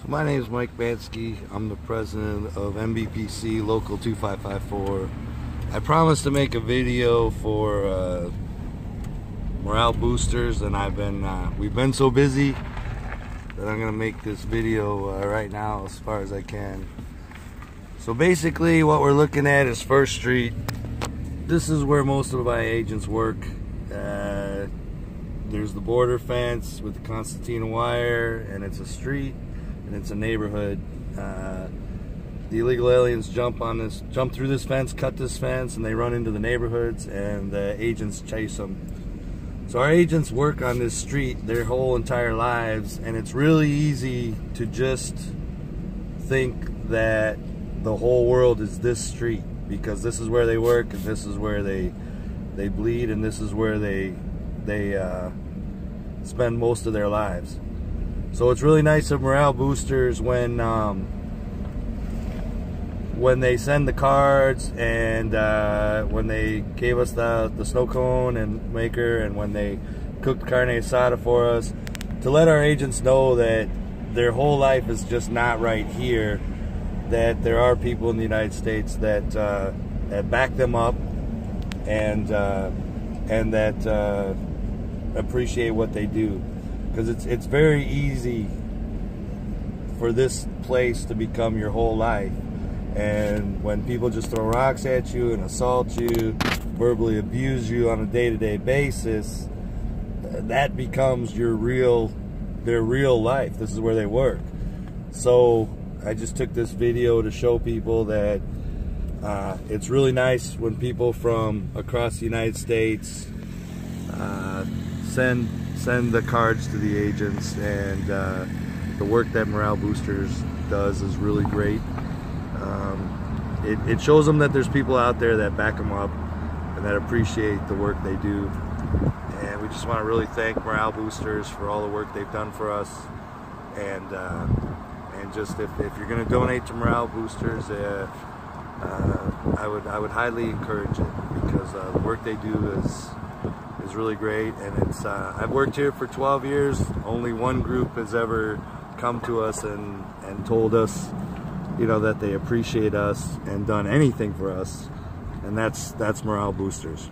So my name is Mike Bansky. I'm the president of NBPC Local 2554. I promised to make a video for uh, morale boosters, and I've been uh, we've been so busy that I'm gonna make this video uh, right now as far as I can. So basically, what we're looking at is First Street. This is where most of my agents work. Uh, there's the border fence with the concertina wire, and it's a street and it's a neighborhood. Uh, the illegal aliens jump on this, jump through this fence, cut this fence, and they run into the neighborhoods, and the agents chase them. So our agents work on this street their whole entire lives, and it's really easy to just think that the whole world is this street because this is where they work and this is where they they bleed and this is where they they uh, spend most of their lives. So it's really nice of morale boosters when um, when they send the cards and uh, when they gave us the, the snow cone and maker and when they cooked carne asada for us to let our agents know that their whole life is just not right here that there are people in the United States that uh, that back them up and uh, and that uh, appreciate what they do because it's it's very easy for this place to become your whole life. And when people just throw rocks at you and assault you, verbally abuse you on a day-to-day basis, that becomes your real their real life. This is where they work. So I just took this video to show people that uh, it's really nice when people from across the United States uh, send send the cards to the agents and uh, the work that Morale Boosters does is really great. Um, it, it, shows them that there's people out there that back them up and that appreciate the work they do. And we just want to really thank Morale Boosters for all the work they've done for us. And uh, and just if, if you're going to donate to Morale Boosters, uh, uh, I would I would highly encourage it because the work they do is is really great and it's uh, I've worked here for 12 years. Only one group has ever come to us and and told us you know that they appreciate us and done anything for us and that's that's morale boosters